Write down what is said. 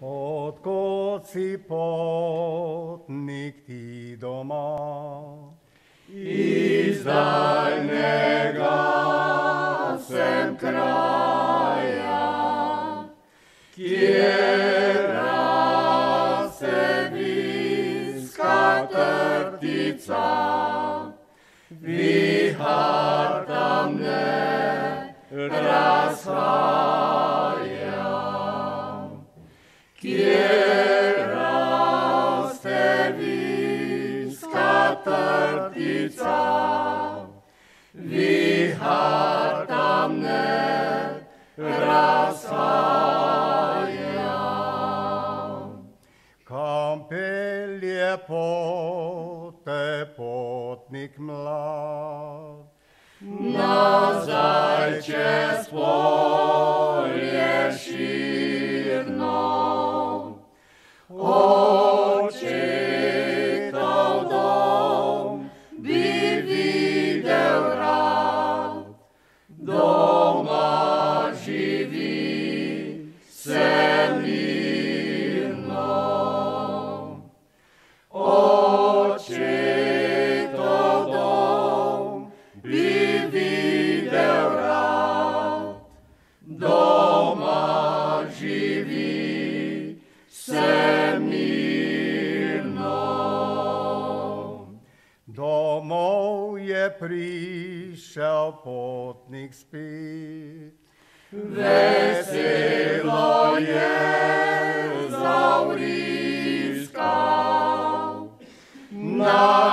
Odkud si potnik ti doma? Iz daljnega sem kraja, kjer raste vinska trtica, vihar tam ne trtica, vihar tam ne razhaja. Kam pelje pote potnik mlad? Mirno. Domov je prišel potnik spet. Veselo je zavriskal, najlepši